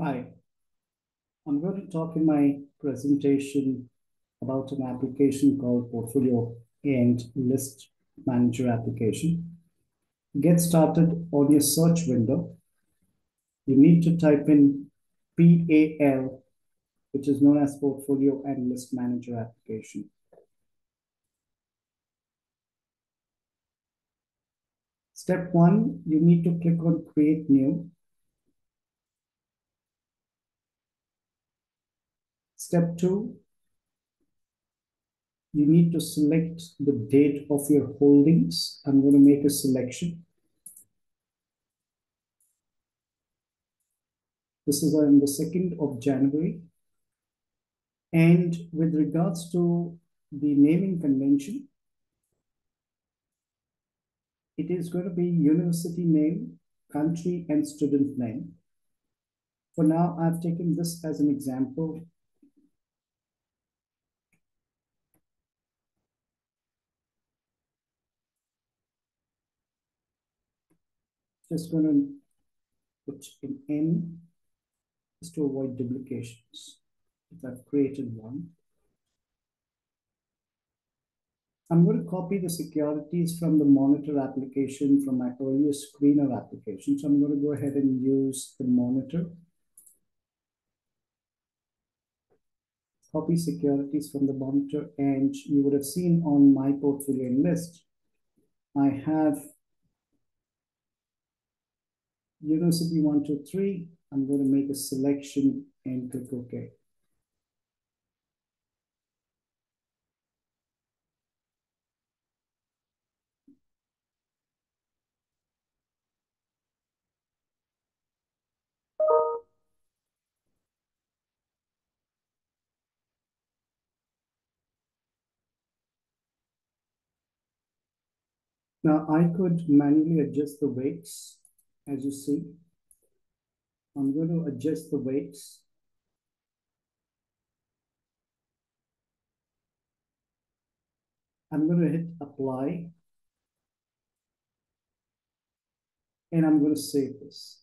Hi, I'm going to talk in my presentation about an application called Portfolio and List Manager application. Get started on your search window. You need to type in PAL, which is known as Portfolio and List Manager application. Step one, you need to click on Create New. Step two, you need to select the date of your holdings. I'm going to make a selection. This is on the 2nd of January. And with regards to the naming convention, it is going to be university name, country, and student name. For now, I've taken this as an example just going to put in N just to avoid duplications. If I've created one. I'm going to copy the securities from the monitor application from my earlier screener application. So I'm going to go ahead and use the monitor. Copy securities from the monitor and you would have seen on my portfolio list, I have University 123, I'm going to make a selection and click OK. Now I could manually adjust the weights as you see. I'm going to adjust the weights. I'm going to hit apply. And I'm going to save this.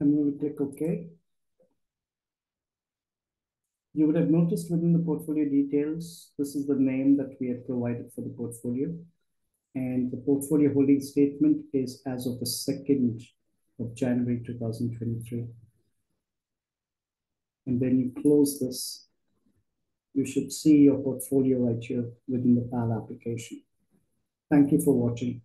I'm going to click OK. You would have noticed within the portfolio details, this is the name that we have provided for the portfolio. And the portfolio holding statement is as of the 2nd of January 2023. And then you close this, you should see your portfolio right here within the PAL application. Thank you for watching.